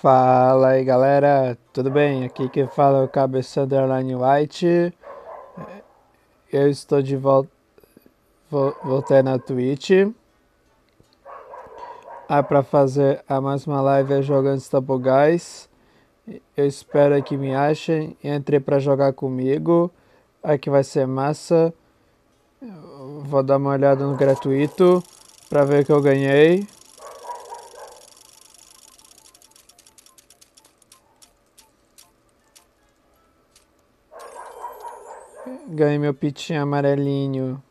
Fala aí galera, tudo bem? Aqui quem fala é o Cabeça Underline White. Eu estou de volta. Voltei na Twitch. Ah, para fazer a mais uma live jogando Stumble Guys. Eu espero que me achem. Entrei para jogar comigo. Aqui vai ser massa. Vou dar uma olhada no gratuito para ver o que eu ganhei. Ganhei meu pitinho amarelinho.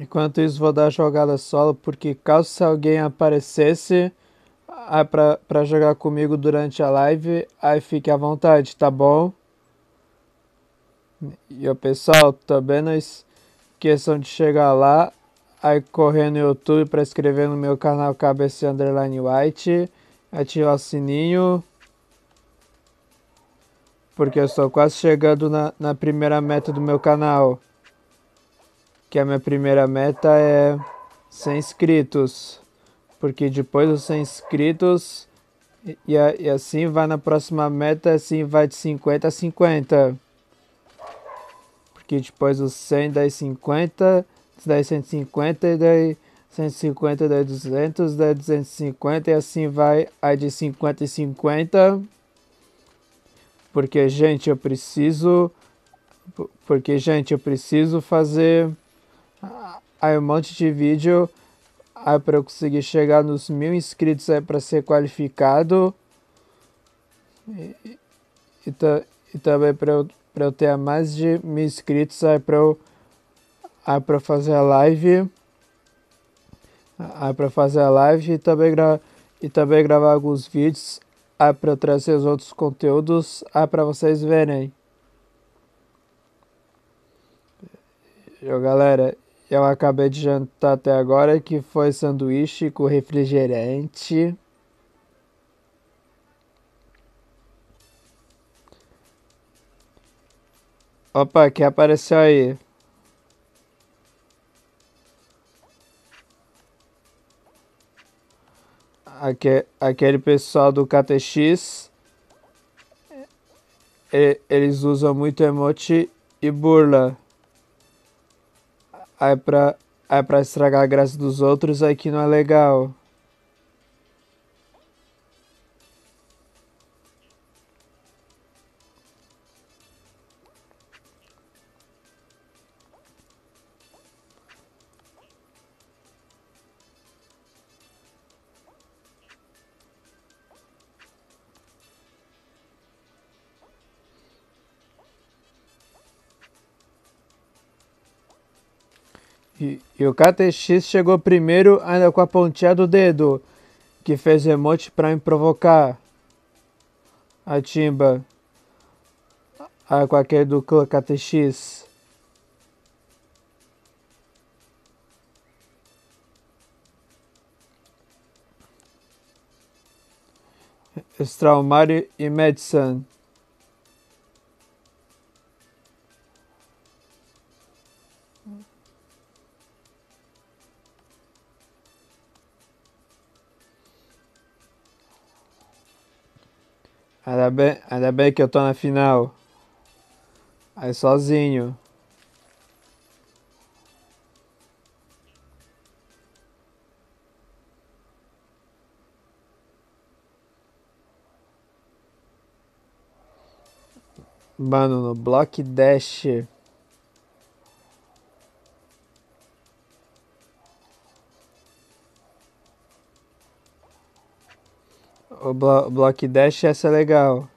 Enquanto isso, vou dar jogada solo, porque caso alguém aparecesse ah, pra, pra jogar comigo durante a live, aí fique à vontade, tá bom? E o pessoal, também não esqueçam de chegar lá, aí correr no YouTube para inscrever no meu canal Cabeça Underline White, ativar o sininho, porque eu estou quase chegando na, na primeira meta do meu canal, que a minha primeira meta é 100 inscritos, porque depois dos 100 inscritos, e, e assim vai na próxima meta, assim vai de 50 a 50 porque depois os 100 daí 50 daí 150, e daí 150, daí 200, daí 250 e assim vai aí de 50 e 50. Porque, gente, eu preciso. Porque, gente, eu preciso fazer aí um monte de vídeo aí para eu conseguir chegar nos mil inscritos aí para ser qualificado. E, e, e também para eu, eu ter mais de mil inscritos aí para eu aí para fazer a live, aí para fazer a live e também, gra e também gravar alguns vídeos, aí para trazer os outros conteúdos, aí para vocês verem. Eu, galera, eu acabei de jantar até agora que foi sanduíche com refrigerante. Opa, que apareceu aí? Aquele pessoal do KTX, eles usam muito emote e burla. Aí pra, aí pra estragar a graça dos outros, aí que não é legal. E, o KTX chegou primeiro ainda com a pontinha do dedo, que fez emote para me provocar. A timba. Ah, com aquele do KTX. Straumário e Madison. Ainda bem, ainda bem que eu tô na final. Aí sozinho. Mano, no Block Dash. O blo Block Dash essa é legal.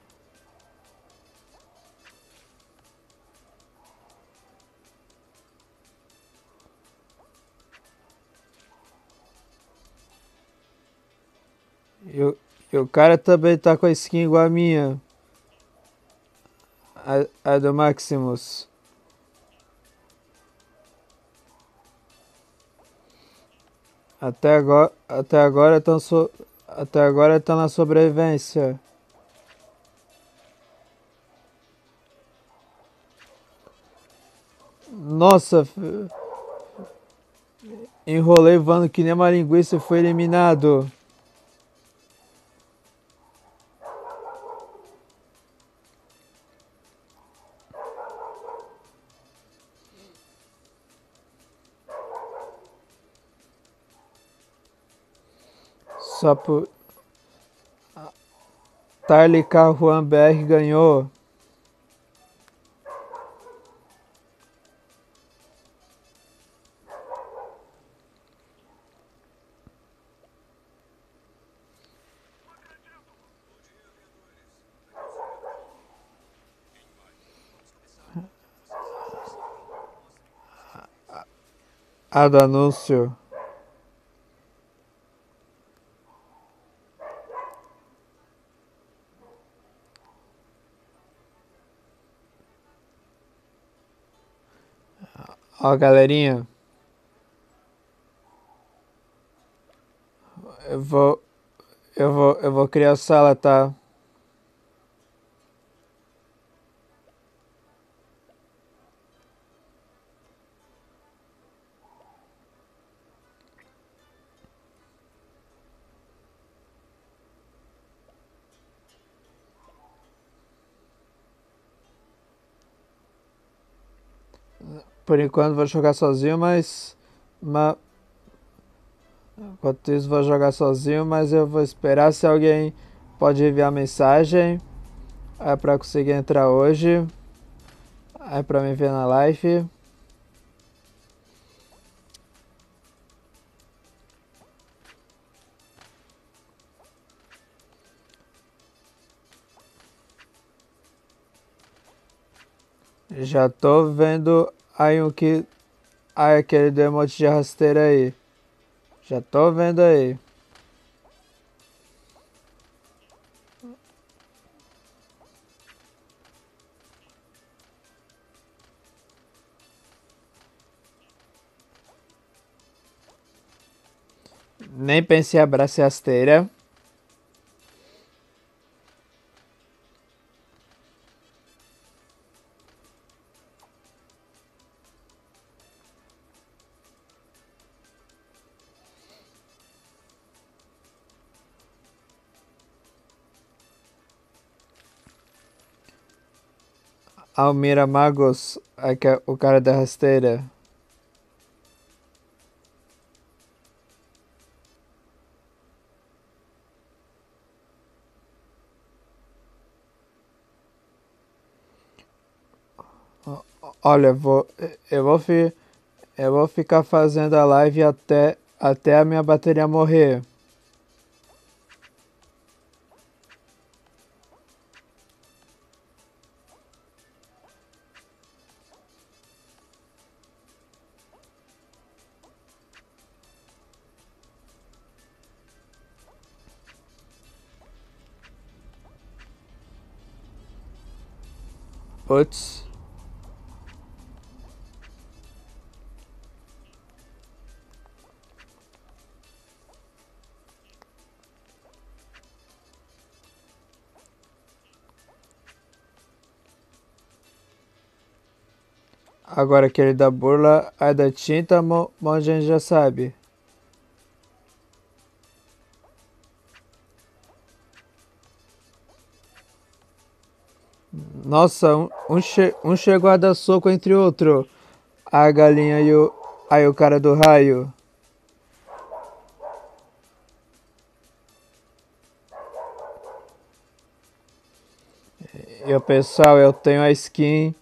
E o, e o cara também tá com a skin igual a minha. A, a do Maximus. Até agora, até agora estão so, até agora está na sobrevivência. Nossa, enrolei voando que nem uma linguiça foi eliminado. Só por. Tarly Juan BR ganhou. A do anúncio. Ó, galerinha. Eu vou. Eu vou. Eu vou criar sala, tá? Por enquanto vou jogar sozinho, mas. mas enquanto isso vou jogar sozinho, mas eu vou esperar se alguém pode enviar mensagem. É pra conseguir entrar hoje. É pra me ver na live. Já tô vendo Aí o que. Aí aquele do emote de rasteira aí. Já tô vendo aí. Nem pensei em abraçar rasteira. Almira Magos, o cara da rasteira. Olha, vou, eu vou, eu vou ficar fazendo a live até, até a minha bateria morrer. Putz. Agora aquele da burla, a da tinta, de gente já sabe. Nossa, um, um, che um chegou a dar soco entre outro. A galinha e o. Aí o cara do raio. E o pessoal, eu tenho a skin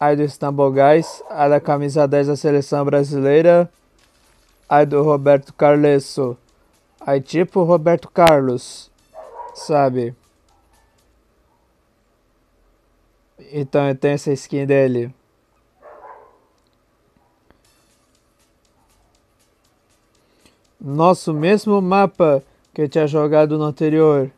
aí do Istanbul Guys, a da camisa 10 da seleção brasileira, aí do Roberto Carlesso. Aí tipo Roberto Carlos, sabe? Então eu tenho essa skin dele. Nosso mesmo mapa que eu tinha jogado no anterior.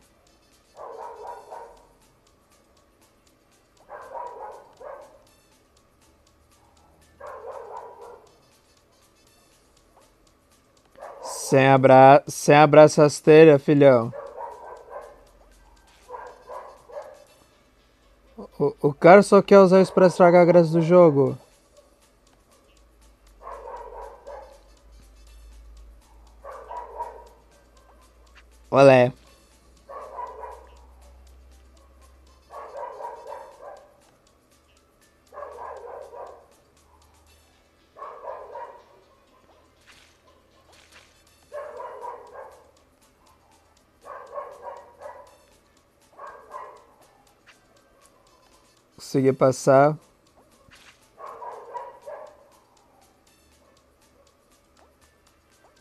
Sem, abra... Sem abraço rasteira, filhão. O, o cara só quer usar isso pra estragar a graça do jogo. Olé. Consegui passar.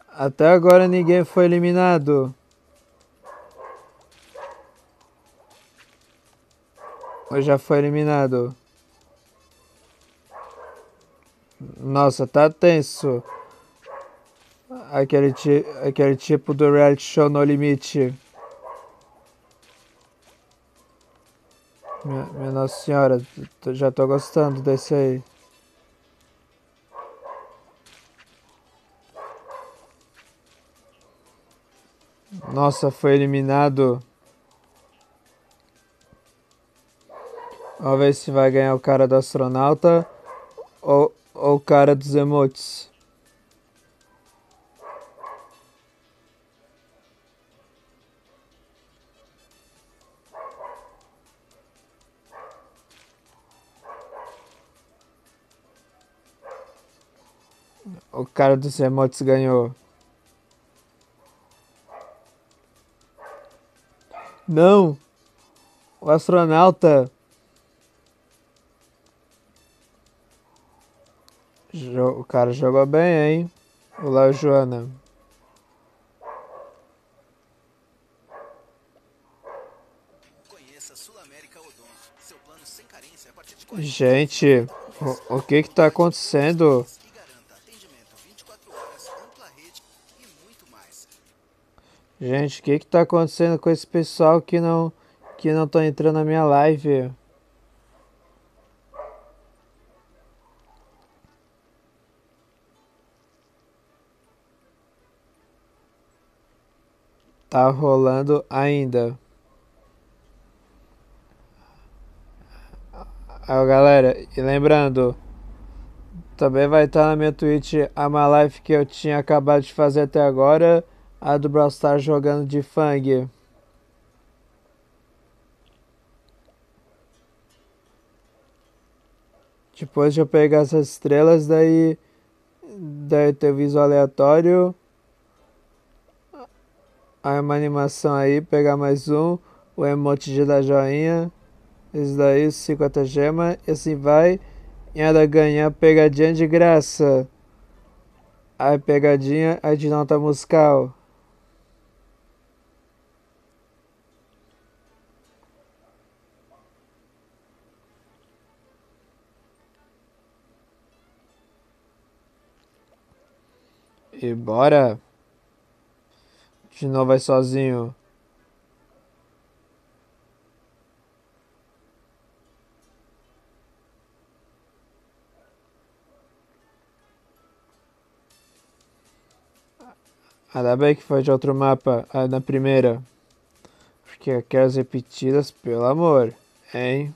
Até agora ninguém foi eliminado. Ou já foi eliminado? Nossa, tá tenso. Aquele, ti aquele tipo do reality show no limite. Minha, minha Nossa Senhora, já tô gostando desse aí. Nossa, foi eliminado. Vamos ver se vai ganhar o cara do astronauta ou, ou o cara dos emotes. Cara dos emotes ganhou. Não! O astronauta. O cara jogou bem, hein? O Léo Joana. Gente, o, o que que tá acontecendo? Gente, o que que tá acontecendo com esse pessoal que não que não tá entrando na minha live? Tá rolando ainda. Aí, galera, e lembrando, também vai estar na minha Twitch a uma live que eu tinha acabado de fazer até agora a do Brawl Stars jogando de Fang. Depois de eu pegar essas estrelas, daí, daí ter visual aleatório. Aí uma animação aí, pegar mais um, o emote de dar joinha. Esse daí, 50 gema, e assim vai. E ainda ganhar pegadinha de graça. Aí pegadinha, aí de nota musical. E bora. De novo vai sozinho. Ainda bem que foi de outro mapa na primeira. Porque aquelas repetidas, pelo amor, hein?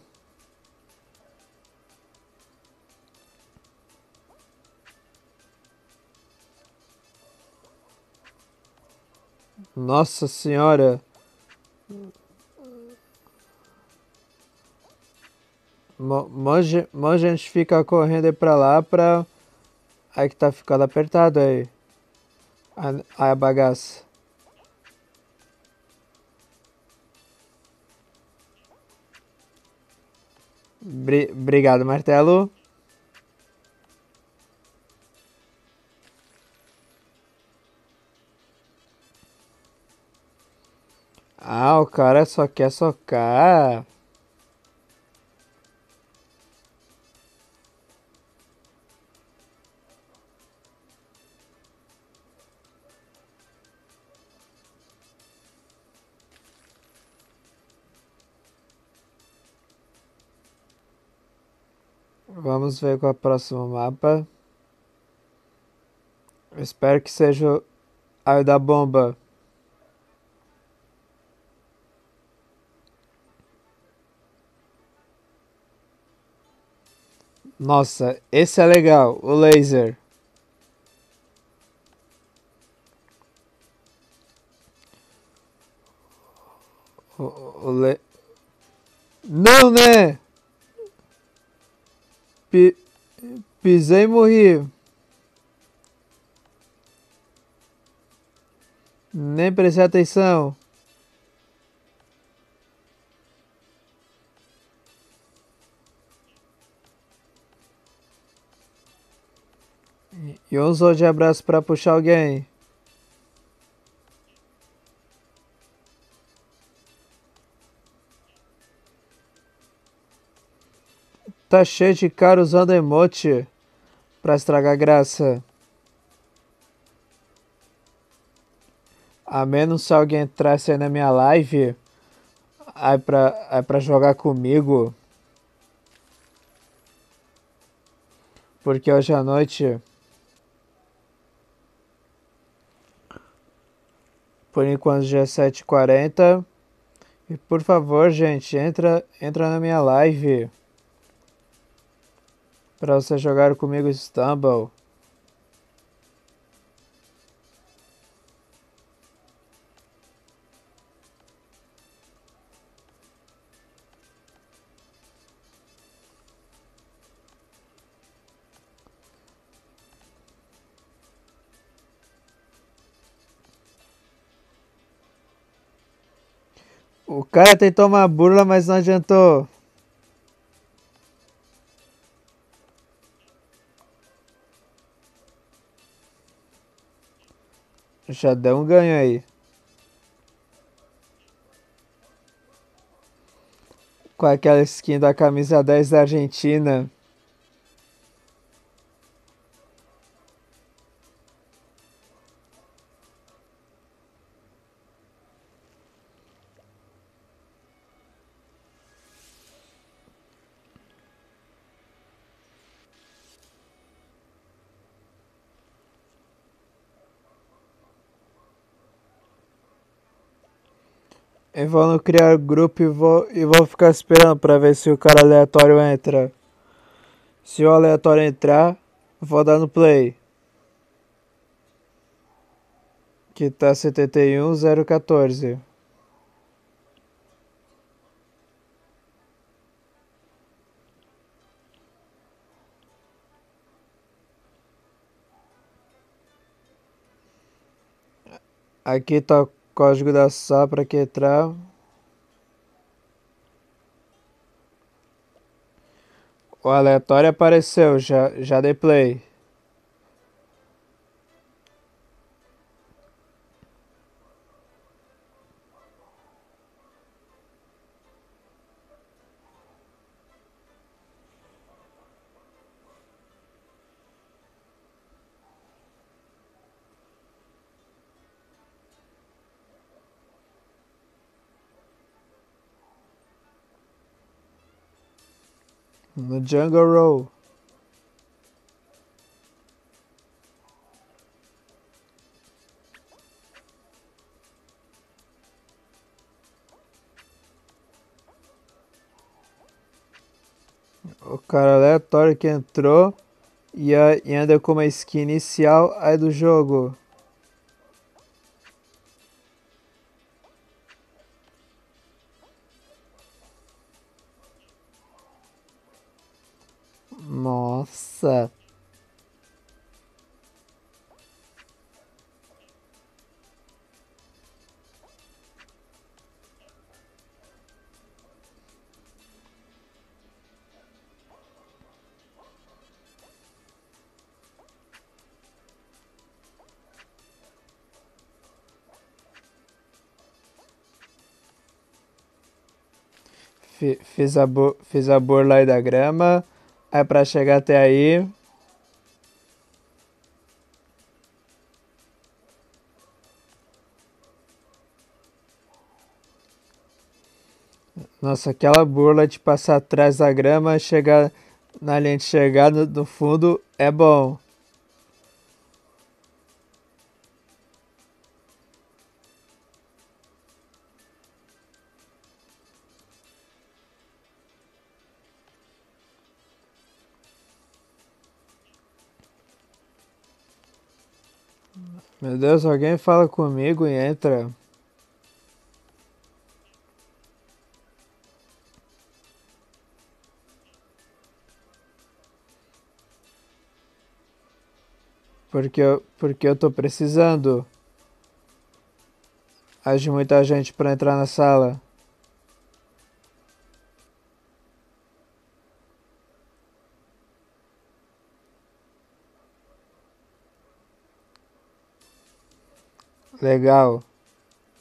Nossa senhora. Mó gente fica correndo pra lá pra. Aí que tá ficando apertado aí. Aí a bagaça. Bri obrigado, martelo. Ah, o cara só quer socar. Vamos ver qual é o próximo mapa. Eu espero que seja o da bomba. Nossa, esse é legal, o laser. O, o le... Não, né? Pi... Pisei e morri. Nem prestei atenção. E usou de abraço para puxar alguém. Tá cheio de cara usando emote pra estragar graça. A menos se alguém entrasse aí na minha live aí pra, aí pra jogar comigo. Porque hoje à noite Por enquanto já é 7h40. E por favor, gente, entra, entra na minha live. Para você jogar comigo Stumble. O cara tentou uma burla, mas não adiantou. Já deu um ganho aí. Com aquela skin da camisa 10 da Argentina. Vou no criar grupo e vou, e vou ficar esperando pra ver se o cara aleatório entra. Se o aleatório entrar, vou dar no play. Que tá 71014. Aqui tá Código da SAP para que entrar. O aleatório apareceu, já, já dei play. Roll. O cara aleatório que entrou e, a, anda com uma skin inicial aí do jogo. Nossa. Fiz a, fiz a burla aí da grama. É para chegar até aí. Nossa, aquela burla de passar atrás da grama, chegar na linha de chegada do fundo é bom. Meu Deus, alguém fala comigo e entra. Porque eu, porque eu tô precisando. Age muita gente para entrar na sala. Legal.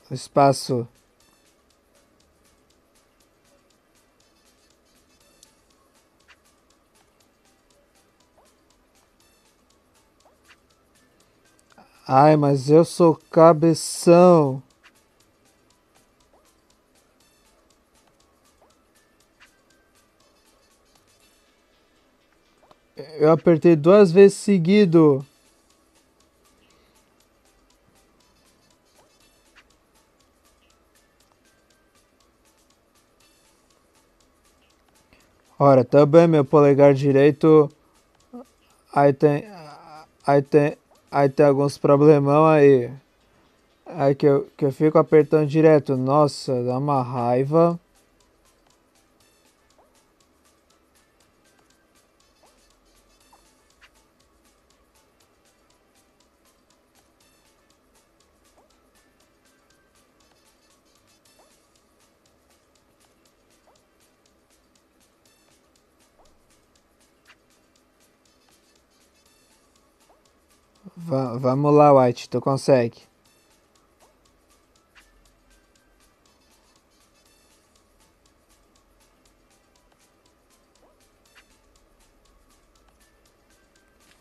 Espaço. Ai, mas eu sou cabeção. Eu apertei duas vezes seguido. Ora, também meu polegar direito. Aí tem. Aí tem. Aí tem alguns problemão aí. Aí que eu, que eu fico apertando direto. Nossa, dá uma raiva. Va vamos lá, White, tu consegue.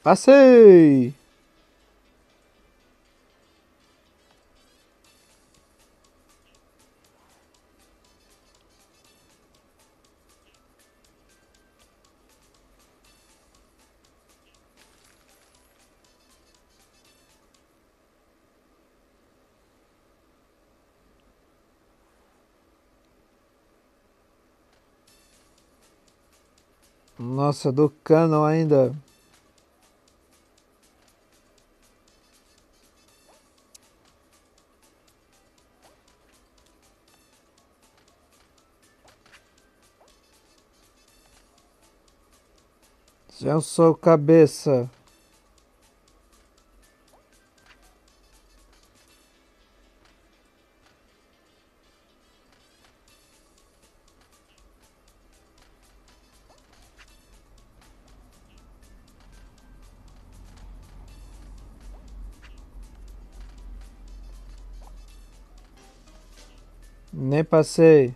Passei! Nossa, do canon ainda. Já sou cabeça. Nem passei.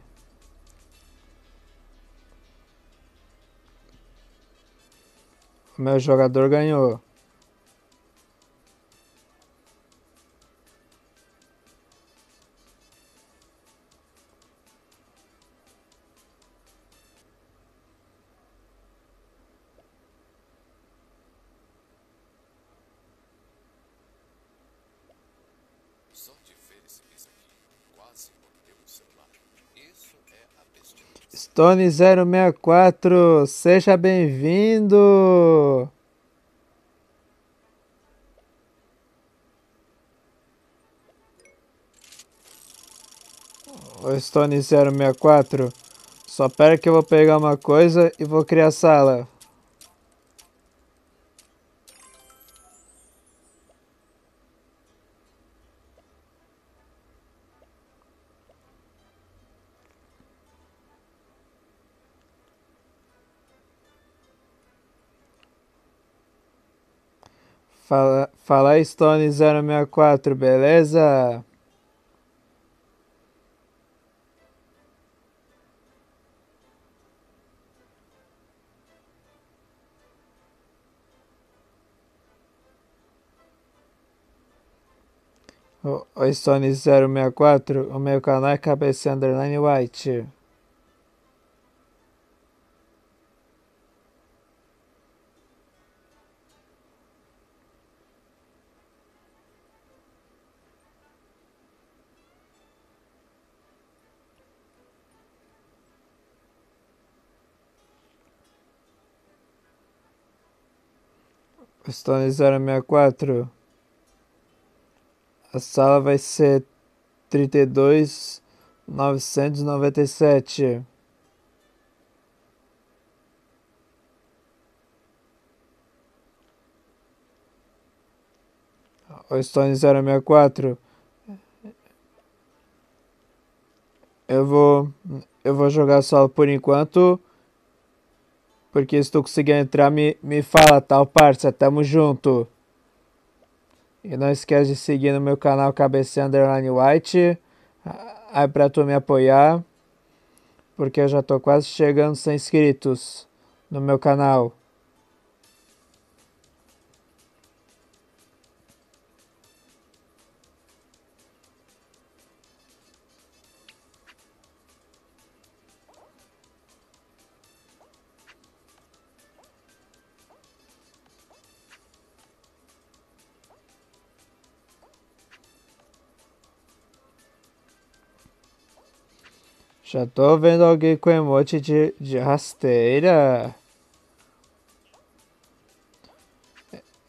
O meu jogador ganhou. Stone 064, seja bem-vindo! O Stone 064, só pera que eu vou pegar uma coisa e vou criar sala. Fala, fala Stone 064, beleza? O, o Stone 064, o meu canal é cabeça underline white. Stone 064. A sala vai ser trinta e dois novecentos noventa e sete. O Stone 064. Eu vou. Eu vou jogar solo por enquanto. Porque se tu conseguir entrar, me, me fala, tal, parça. Tamo junto. E não esquece de seguir no meu canal Cabeça Underline White. Aí pra tu me apoiar. Porque eu já tô quase chegando sem inscritos no meu canal. Já tô vendo alguém com emote de, de rasteira.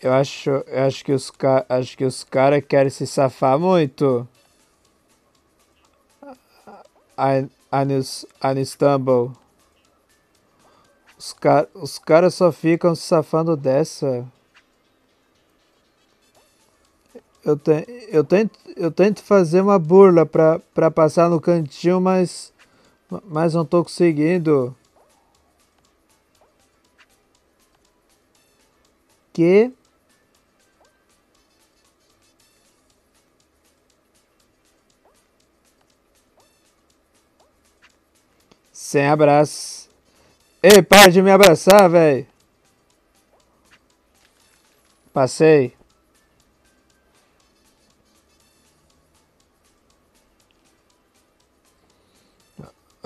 Eu acho, eu acho que os acho que os caras querem se safar muito. An Istanbul. Os, car os caras só ficam se safando dessa. Eu, te, eu, tento, eu tento fazer uma burla pra, pra passar no cantinho, mas mas não tô conseguindo. Que? Sem abraço. Ei, para de me abraçar, velho. Passei.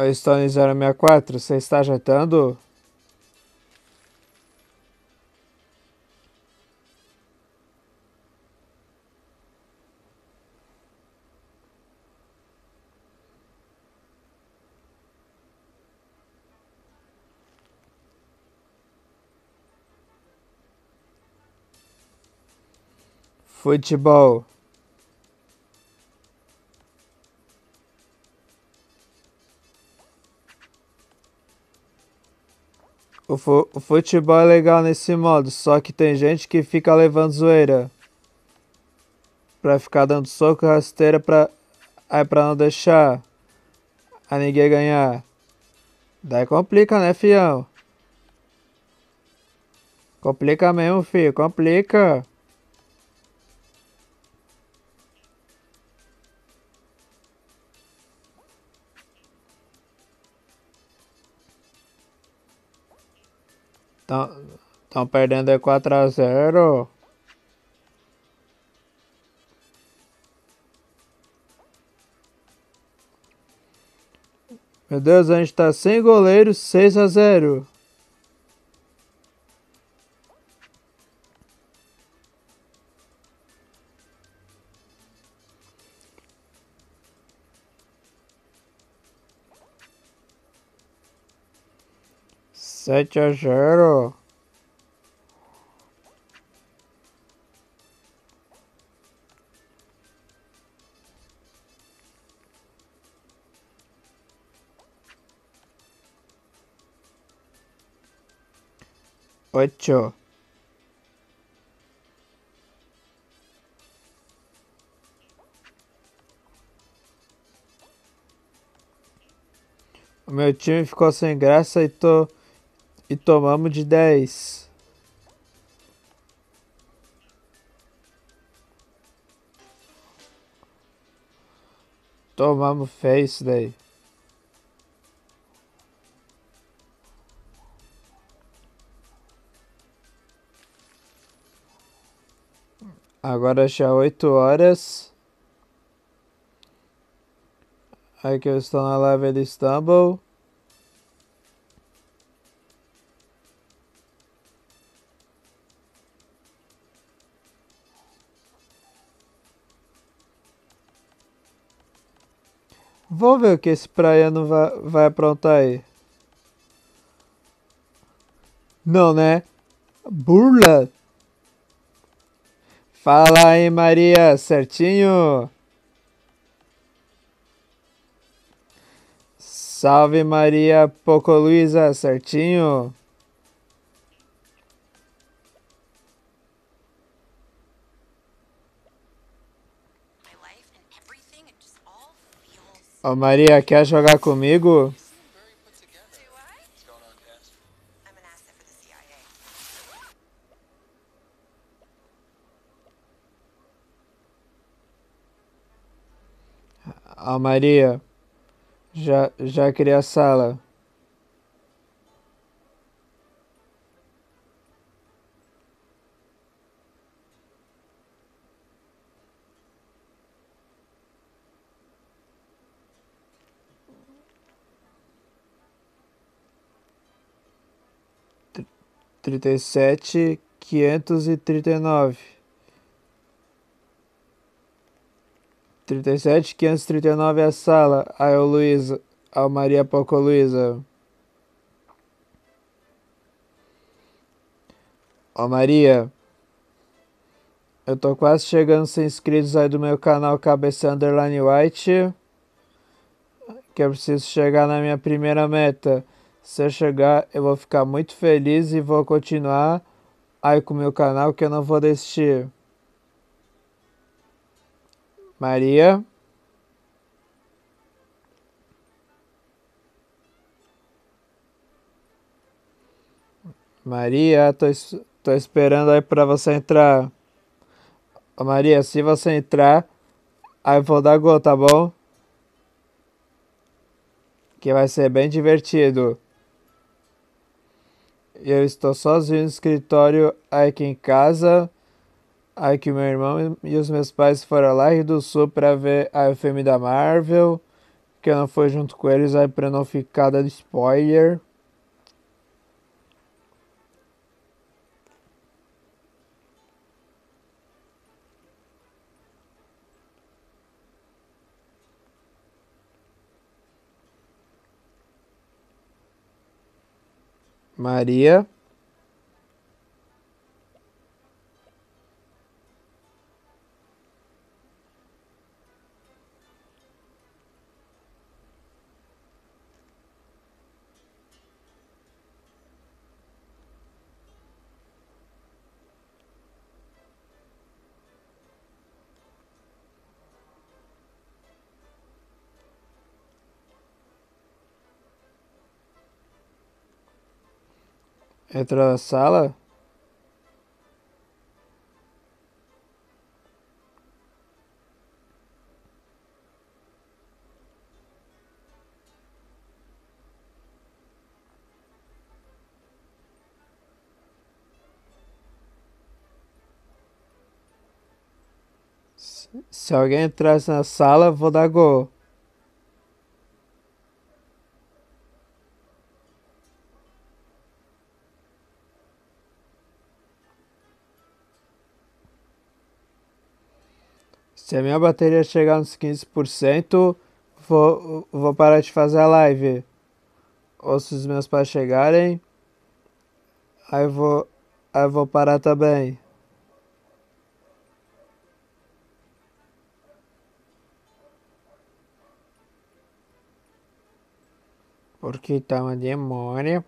Oi, Stone 064, você está jantando? Futebol. O, fu o futebol é legal nesse modo, só que tem gente que fica levando zoeira. Pra ficar dando soco rasteira pra. Aí pra não deixar a ninguém ganhar. Daí complica, né, fião? Complica mesmo, filho, complica. Estão perdendo de 4 a 0. Meu Deus, a gente tá sem goleiro, 6 a 0. Sete a zero. Ocho. O meu time ficou sem graça e tô e tomamos de 10. Tomamos isso daí. Agora já 8 horas. Aqui eu estou na live de Istanbul. Vou ver o que esse praiano vai, vai aprontar aí. Não, né? Burla. Fala aí, Maria, certinho? Salve Maria Poco Luisa, certinho? Ô Maria, quer jogar comigo? Ó Maria, já, já criei a sala. Trinta e sete, quinhentos e trinta e nove, trinta e sete, quinhentos e trinta e nove é a sala, aí o Luísa, a Maria Pouco Luísa. Ó Maria, eu tô quase chegando sem inscritos aí do meu canal Cabeça Underline White, que eu preciso chegar na minha primeira meta. Se eu chegar, eu vou ficar muito feliz e vou continuar aí com o meu canal que eu não vou desistir. Maria. Maria, tô, tô esperando aí pra você entrar. Ô Maria, se você entrar, aí eu vou dar gol, tá bom? Que vai ser bem divertido. Eu estou sozinho no escritório aqui em casa. Aí que meu irmão e os meus pais foram lá Rio do Sul para ver a filme da Marvel. Que eu não fui junto com eles aí para não ficar dando spoiler. Maria entrou na sala. Se alguém entrasse na sala, vou dar gol. Se a minha bateria chegar nos 15%, vou, vou parar de fazer a live. Ou se os meus pais chegarem, aí vou, aí vou parar também. Porque tá uma demora.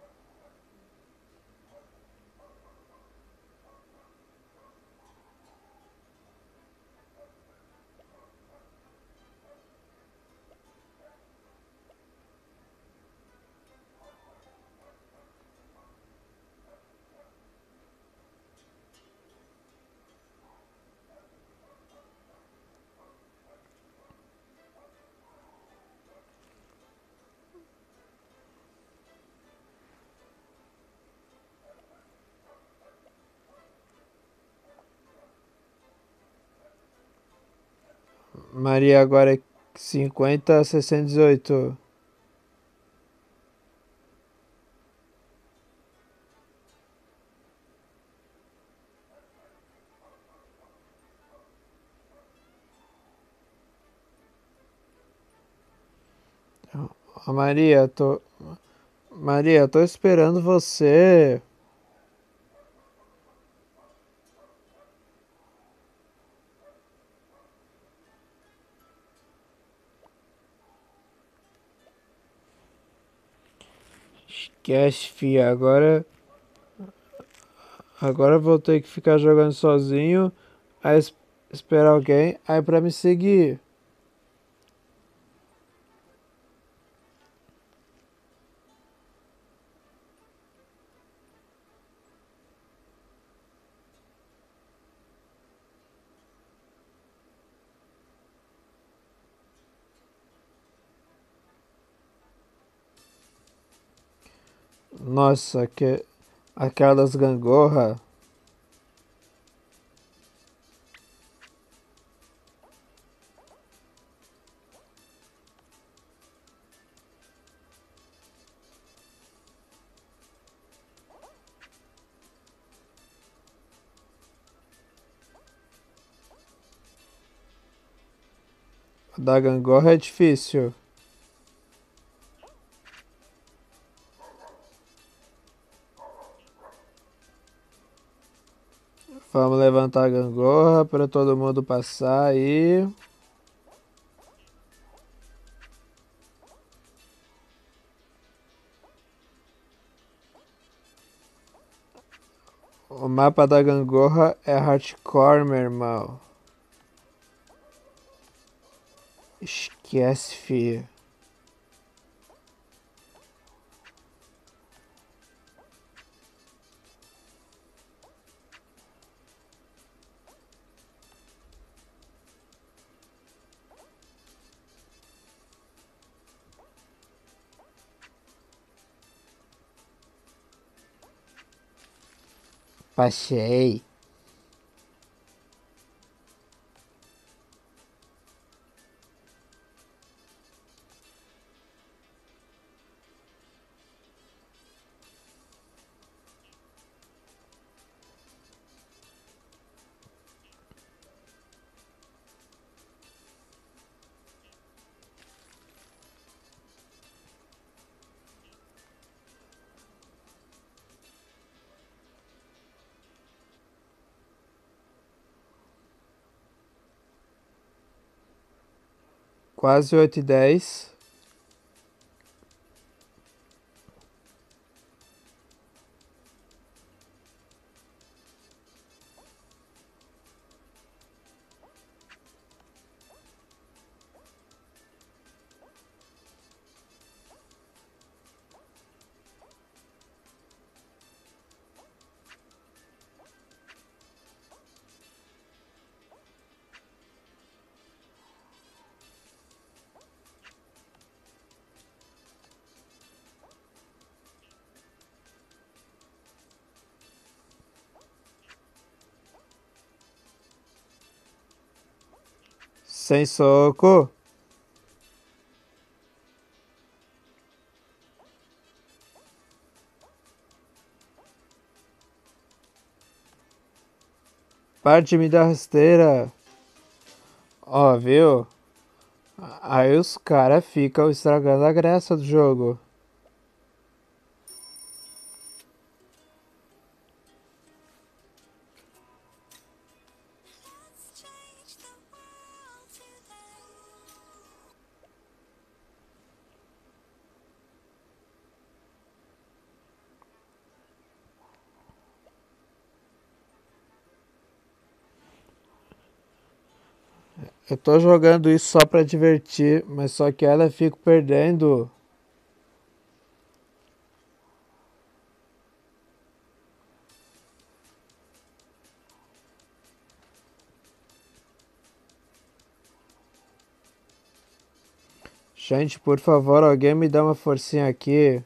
Maria agora é cinquenta sessenta e dezoito. Maria, tô Maria, tô esperando você. Esquece, fia. Agora. Agora vou ter que ficar jogando sozinho. Aí esperar alguém. Aí pra me seguir. Nossa, que aquelas gangorra. Da gangorra é difícil. Vamos levantar a gangorra para todo mundo passar aí. O mapa da gangorra é hardcore, meu irmão. Esquece, filho. Passei. Quase oito e dez. Sem soco. Para de me dar rasteira. Ó, viu? Aí os caras ficam estragando a graça do jogo. Eu tô jogando isso só pra divertir, mas só que ela fica perdendo. Gente, por favor, alguém me dá uma forcinha aqui.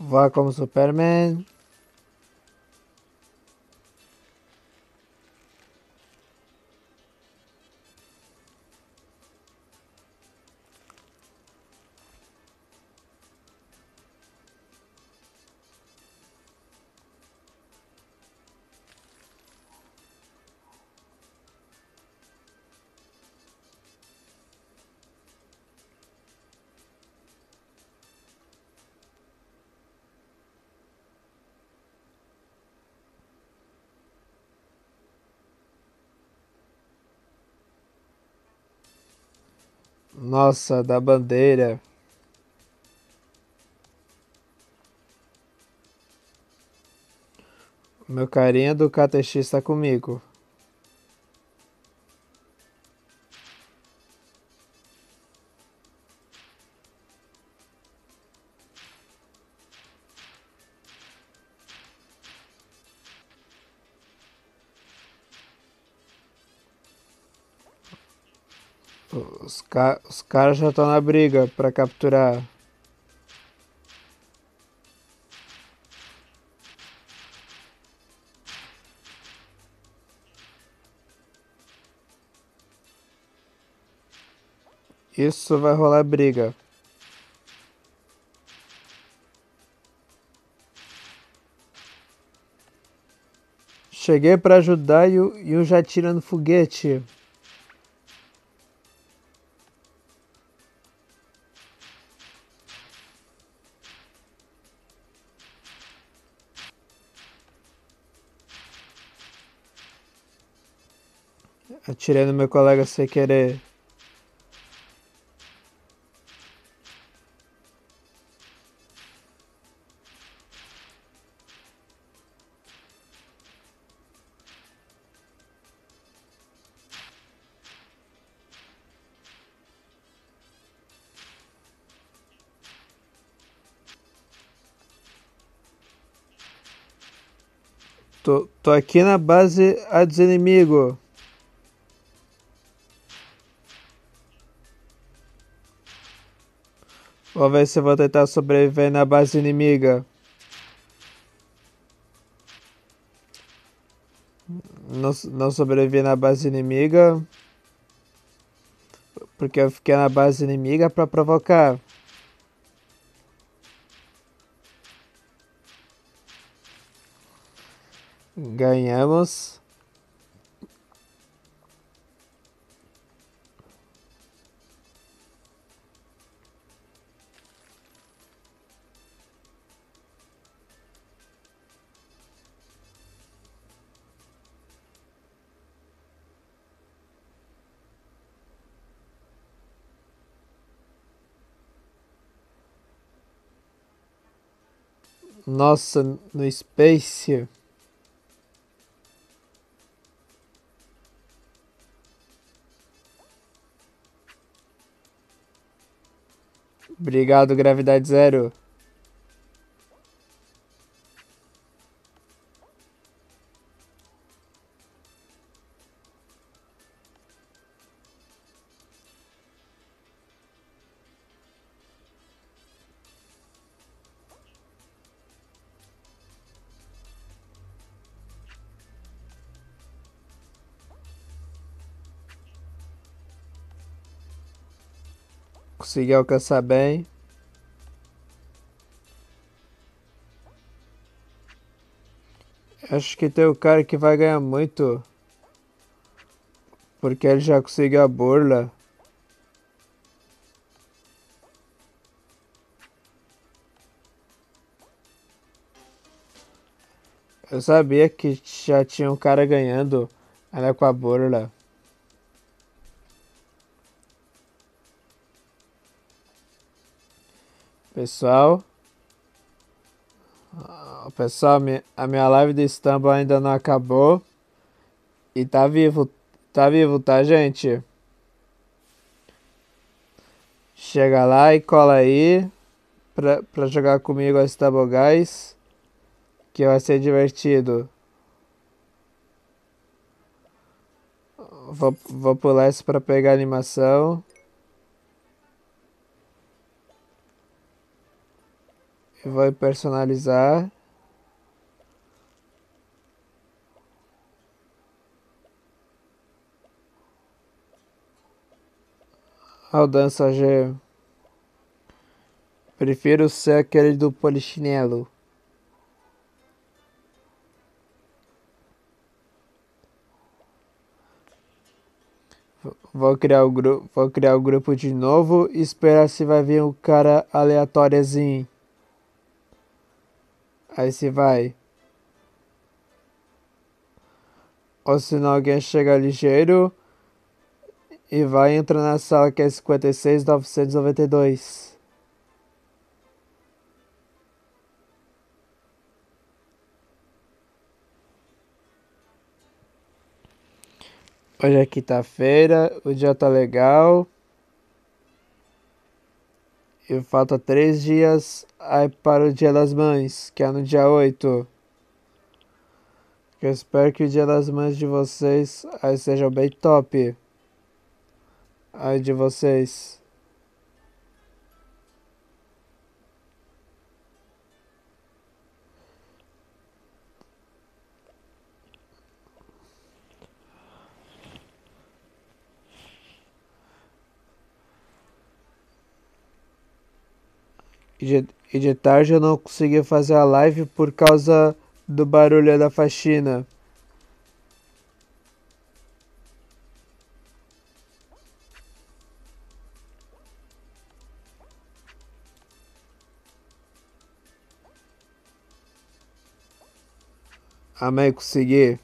Vá como Superman. Nossa, da bandeira. Meu carinha do catechista comigo. Ca os caras já estão na briga para capturar. Isso vai rolar briga. Cheguei para ajudar e, e um já tirando foguete. Atirei no meu colega sem querer. Tô, tô aqui na base a dos inimigos. Vou ver se vou tentar sobreviver na base inimiga. Não, não sobrevivi na base inimiga. Porque eu fiquei na base inimiga para provocar. Ganhamos. Nossa, no Space. Obrigado, Gravidade Zero. Consegui alcançar bem. Acho que tem o cara que vai ganhar muito. Porque ele já conseguiu a burla. Eu sabia que já tinha um cara ganhando ainda com a burla. Pessoal, pessoal, a minha live de estampa ainda não acabou. E tá vivo, tá vivo, tá, gente? Chega lá e cola aí pra, pra jogar comigo as Tabogais, que vai ser divertido. Vou, vou pular isso pra pegar a animação. Vou personalizar. Ao dança G. Prefiro ser aquele do polichinelo. Vou criar o grupo, vou criar o grupo de novo e esperar se vai vir um cara aleatóriozinho. Aí você vai. Ou senão alguém chega ligeiro e vai entrar na sala que é 56992. Hoje é quinta-feira, tá o dia tá legal. Falta três dias aí para o Dia das Mães, que é no dia 8. Eu espero que o Dia das Mães de vocês aí seja bem top. Aí de vocês. E de, de tarde eu não consegui fazer a live por causa do barulho da faxina. Amém, consegui.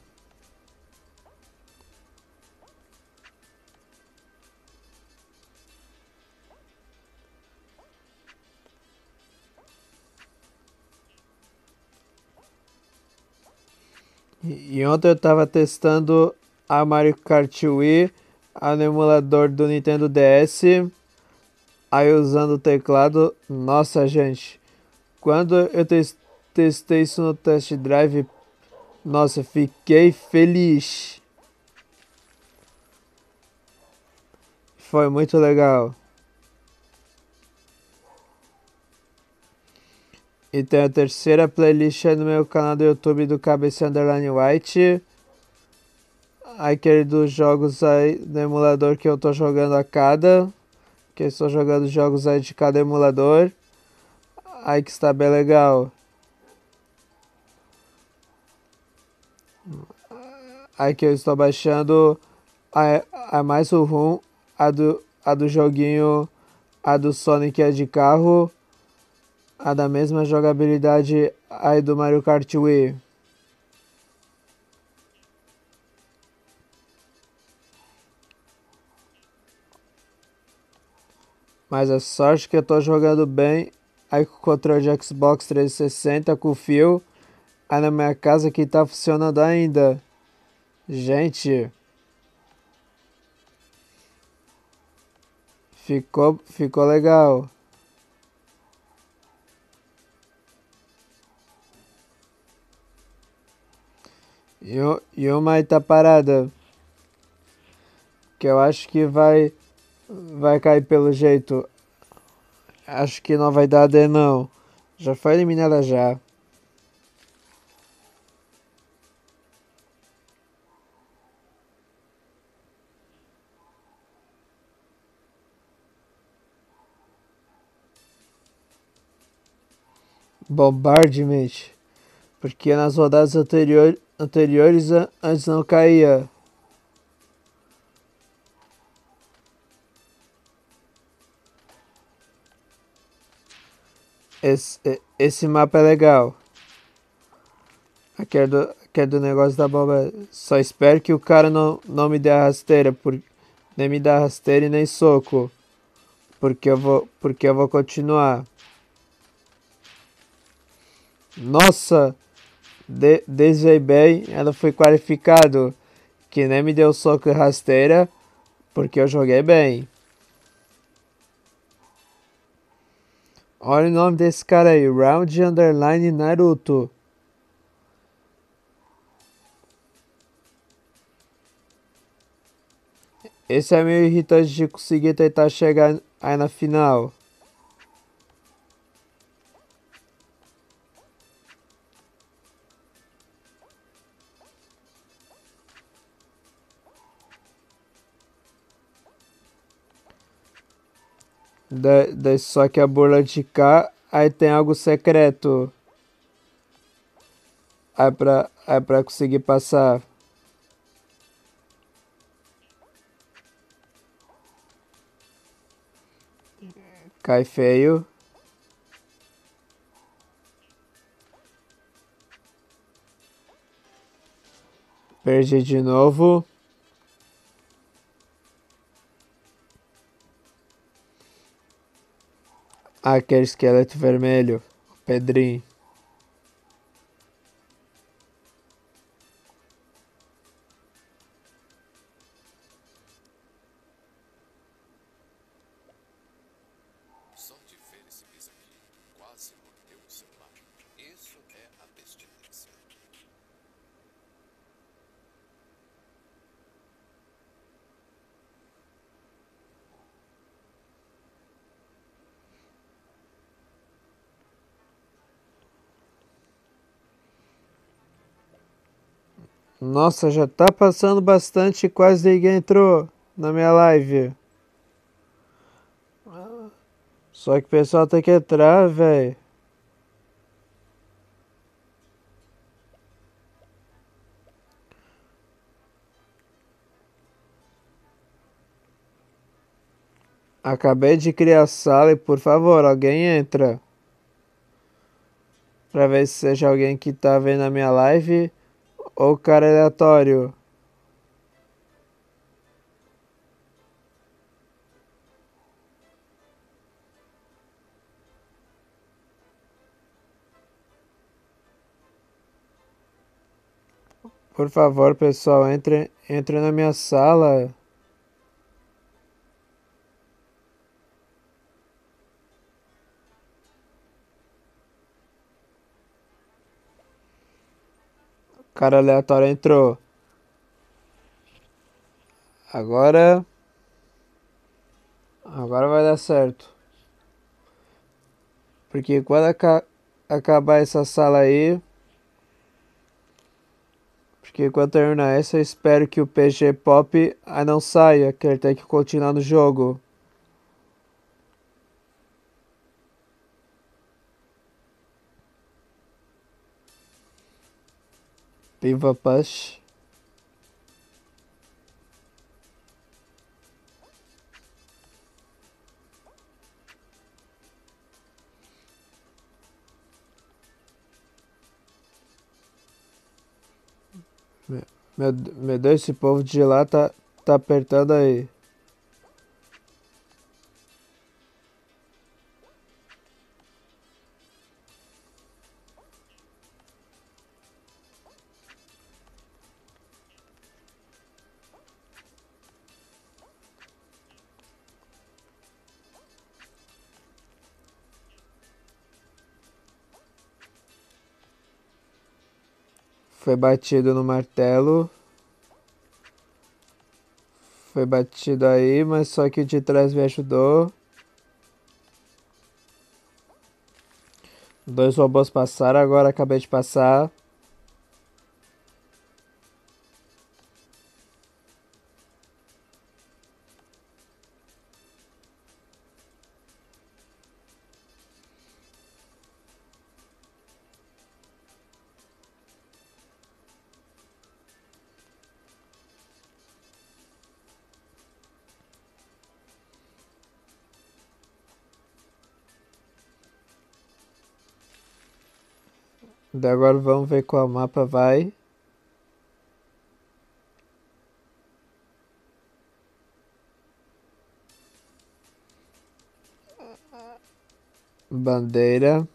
E ontem eu tava testando a Mario Kart Wii no emulador do Nintendo DS. Aí usando o teclado. Nossa, gente. Quando eu testei isso no test drive, nossa, fiquei feliz. Foi muito legal. E tem a terceira playlist no meu canal do YouTube do Cabeça Underline White. Aquele dos jogos aí no emulador que eu tô jogando a cada. Que eu estou jogando jogos aí de cada emulador. Aí que está bem legal. Aí que eu estou baixando a, a mais o rum, a do, a do joguinho, a do Sonic é de carro a da mesma jogabilidade aí do Mario Kart Wii. Mas a sorte que eu tô jogando bem aí com o controle de Xbox 360 com o fio aí na minha casa que tá funcionando ainda. Gente, ficou ficou legal. E, e uma tá parada. Que eu acho que vai. Vai cair pelo jeito. Acho que não vai dar AD não. Já foi eliminada já. Bombardment. Porque nas rodadas anteriores anteriores antes não caía. Esse, esse mapa é legal. Aqui é, do, aqui é do negócio da bomba. Só espero que o cara não, não me dê a rasteira. Por, nem me dá rasteira e nem soco. Porque eu vou, porque eu vou continuar. Nossa! De, bem, ela foi qualificado que nem me deu soco rasteira porque eu joguei bem. Olha o nome desse cara aí, Round Underline Naruto. Esse é meio irritante de conseguir tentar chegar aí na final. Da, da, só que a burla de cá, aí tem algo secreto. Aí pra, aí pra conseguir passar. Cai feio. Perdi de novo. Aquele esqueleto vermelho, Pedrinho. Nossa, já tá passando bastante, quase ninguém entrou na minha live. Só que o pessoal tem que entrar, velho. Acabei de criar a sala e por favor, alguém entra. Pra ver se seja alguém que tá vendo a minha live ou cara aleatório. Por favor, pessoal, entre, entre na minha sala. Cara aleatório entrou. Agora. Agora vai dar certo. Porque quando aca acabar essa sala aí. Porque quando terminar essa, eu espero que o PG Pop ah, não saia, que ele tem que continuar no jogo. Viva Push. Meu, meu Deus, esse povo de lá tá, tá apertando aí. Foi batido no martelo. Foi batido aí, mas só que de trás me ajudou. Dois robôs passaram, agora acabei de passar. Daí agora vamos ver qual mapa vai. Bandeira.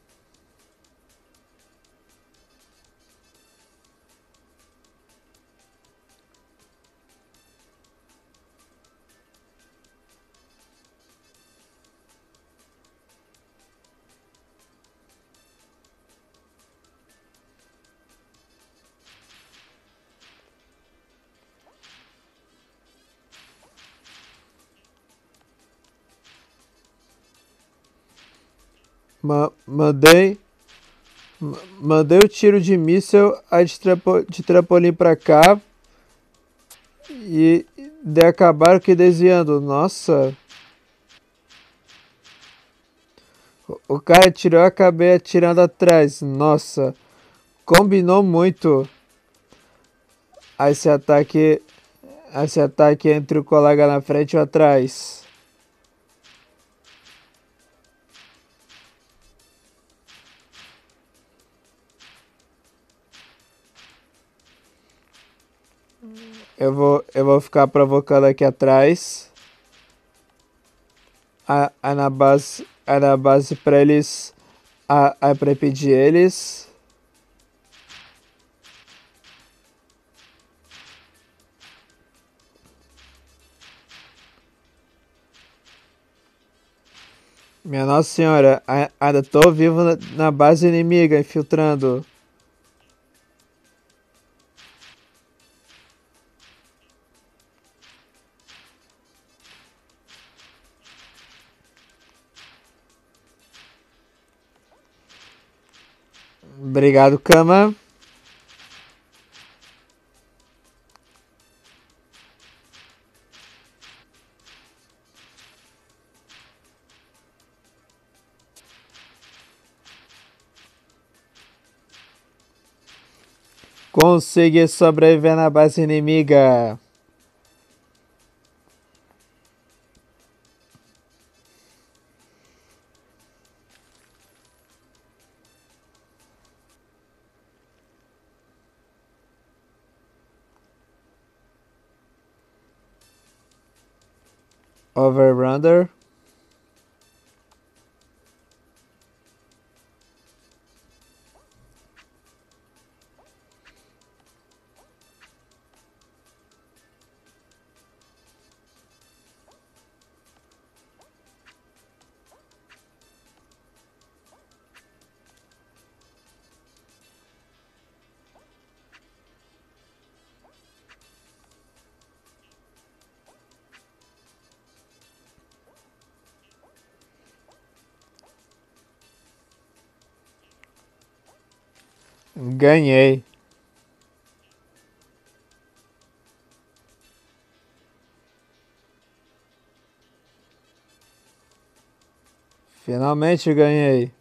Ma mandei. ma- Mandei o tiro de míssel de, de trampolim pra cá. E de acabaram que desviando. Nossa. O- cara tirou, acabei atirando atrás. Nossa. Combinou muito. Esse ataque. Esse ataque entre o colega na frente e o atrás. Eu vou, eu vou ficar provocando aqui atrás. A, na base, a na base pra eles, a, a pra impedir eles. Minha Nossa Senhora, ainda tô vivo na base inimiga, infiltrando. Obrigado, cama. Consegui sobreviver na base inimiga. over-under Ganhei. Finalmente ganhei.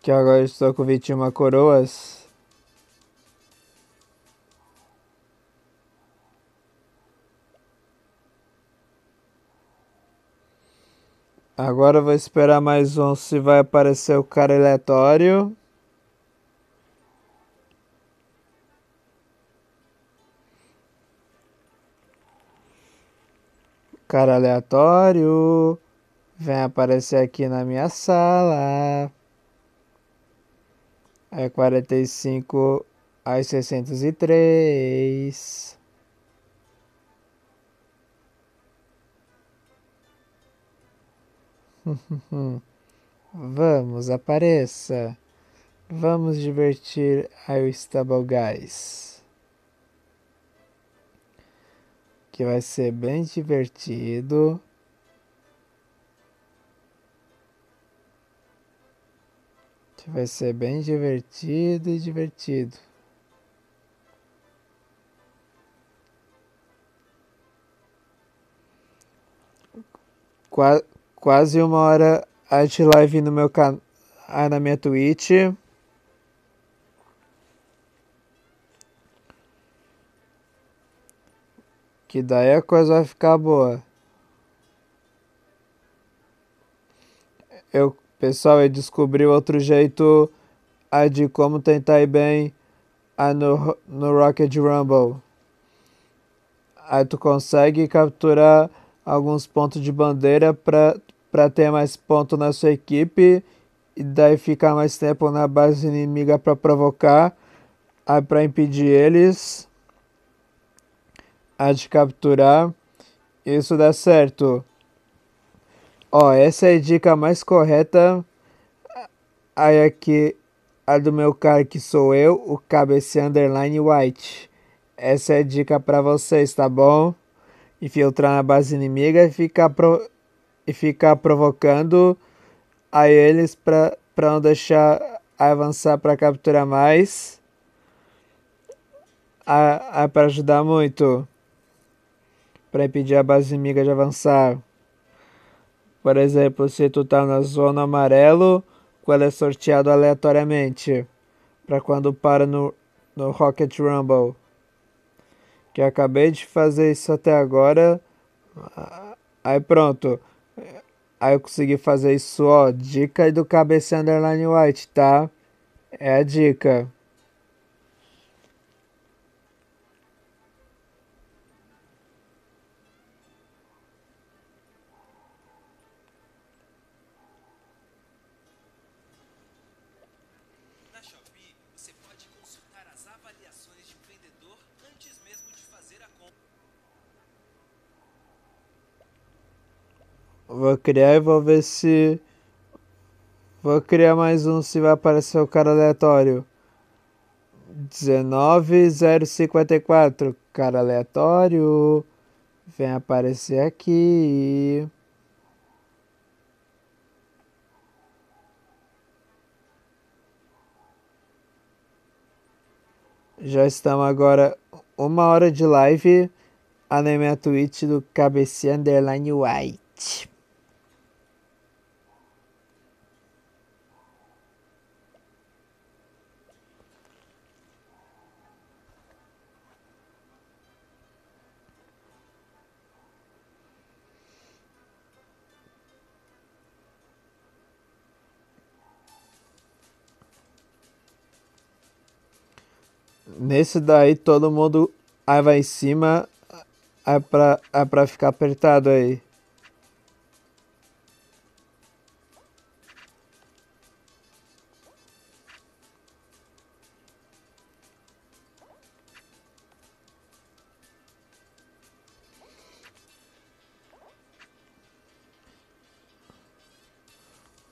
Que agora estou com 21 coroas. Agora vou esperar mais um se vai aparecer o cara aleatório. Cara aleatório. Vem aparecer aqui na minha sala. É 45 às 603. Vamos, apareça. Vamos divertir ao Stable Guys. Que vai ser bem divertido. Que vai ser bem divertido e divertido. Qua quase uma hora de live no meu canal, na minha Twitch. Que daí a coisa vai ficar boa. Eu, pessoal, eu descobri outro jeito a de como tentar ir bem a no, no Rocket Rumble. Aí tu consegue capturar alguns pontos de bandeira para ter mais pontos na sua equipe e daí ficar mais tempo na base inimiga para provocar, aí para impedir eles a de capturar. Isso dá certo. Ó, essa é a dica mais correta. Aí aqui a do meu cara que sou eu, o cabece underline white. Essa é a dica para vocês, tá bom? Infiltrar na base inimiga e ficar, pro... e ficar provocando a eles para não deixar avançar para capturar mais. A, a para ajudar muito. Para impedir a base inimiga de avançar. Por exemplo, se tu tá na zona amarelo, quando é sorteado aleatoriamente. Para quando para no, no Rocket Rumble que acabei de fazer isso até agora. Aí pronto. Aí eu consegui fazer isso, ó. Dica do cabeça underline white, tá? É a dica. Vou criar e vou ver se. Vou criar mais um se vai aparecer o cara aleatório. 19054, cara aleatório. Vem aparecer aqui. Já estamos agora uma hora de live. A minha Twitch do Cabecinha Underline White. Nesse daí todo mundo aí vai em cima, é pra, é pra ficar apertado aí.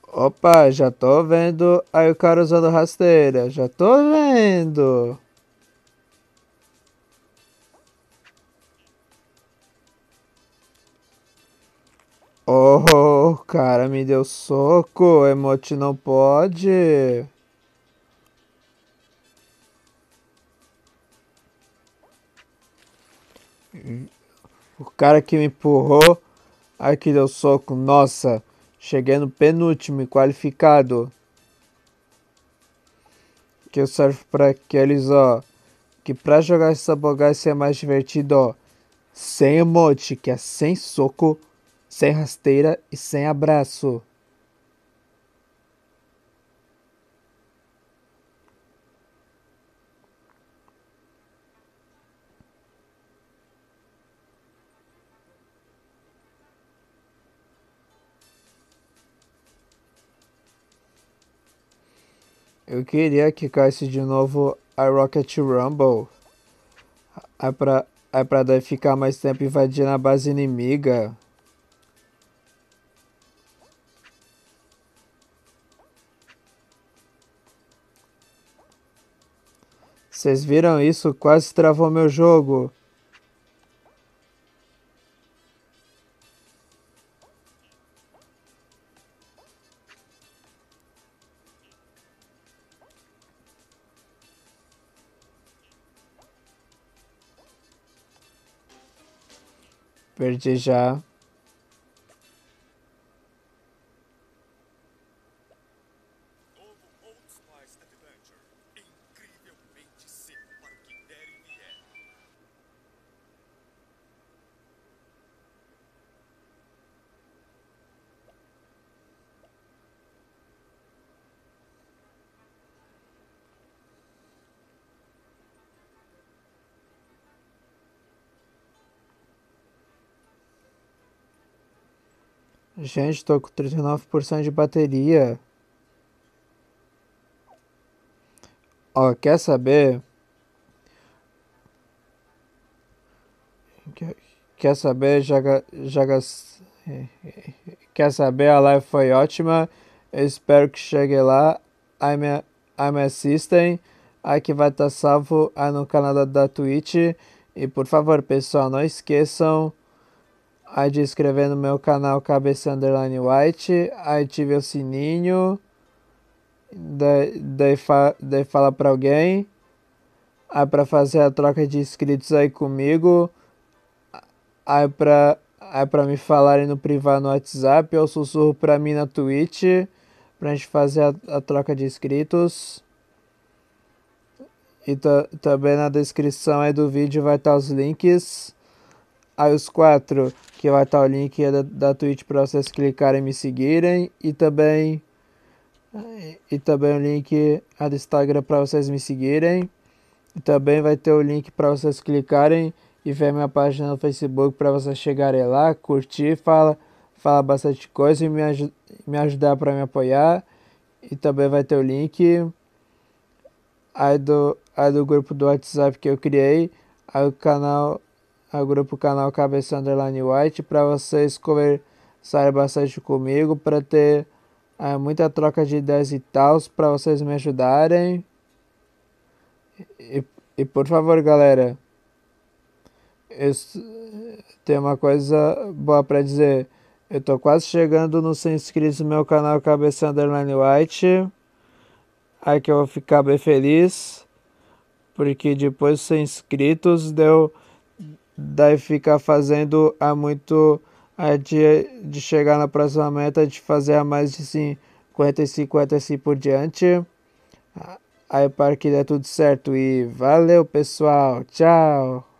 Opa, já tô vendo aí o cara usando rasteira, já tô vendo. Oh, cara, me deu soco. Emote não pode. O cara que me empurrou. Ai, que deu soco. Nossa, cheguei no penúltimo qualificado. Que eu servo para aqueles, ó. Que pra jogar essa bagaça é mais divertido, ó. Sem emote, que é sem soco sem rasteira e sem abraço. Eu queria que caísse de novo a Rocket Rumble. É pra, é pra daí ficar mais tempo invadindo a base inimiga. Vocês viram isso? Quase travou meu jogo. Perdi já. Gente, tô com 39% de bateria. Ó, quer saber? Quer saber? Joga, joga, quer saber? A live foi ótima. Eu espero que chegue lá. Aí me, aí me assistem. Aí que vai estar tá salvo aí no canal da Twitch. E por favor, pessoal, não esqueçam aí de inscrever no meu canal Cabeça Underline White, aí ative o sininho, daí, daí, fa, daí fala pra alguém, aí pra fazer a troca de inscritos aí comigo, aí pra, aí pra me falarem no privado no WhatsApp, ou sussurro pra mim na Twitch, pra gente fazer a, a troca de inscritos. E também na descrição aí do vídeo vai estar os links. Aí os quatro que vai estar o link da, da Twitch para vocês clicarem e me seguirem. E também e também o link do Instagram para vocês me seguirem. E também vai ter o link para vocês clicarem e ver minha página no Facebook para vocês chegarem lá, curtir, fala, fala bastante coisa e me, aj me ajudar para me apoiar. E também vai ter o link aí do, aí do grupo do WhatsApp que eu criei, aí o canal ao grupo canal Cabeça Underline White para vocês conversarem bastante comigo para ter é, muita troca de ideias e tal, para vocês me ajudarem. E, e por favor, galera, tenho uma coisa boa para dizer. Eu tô quase chegando nos 100 inscritos no meu canal Cabeça Underline White. Aí que eu vou ficar bem feliz. Porque depois de 100 inscritos deu. Daí ficar fazendo a muito. A de, de chegar na próxima meta de fazer a mais de 50 e 50 assim por diante. Aí para que dê tudo certo. E valeu pessoal. Tchau.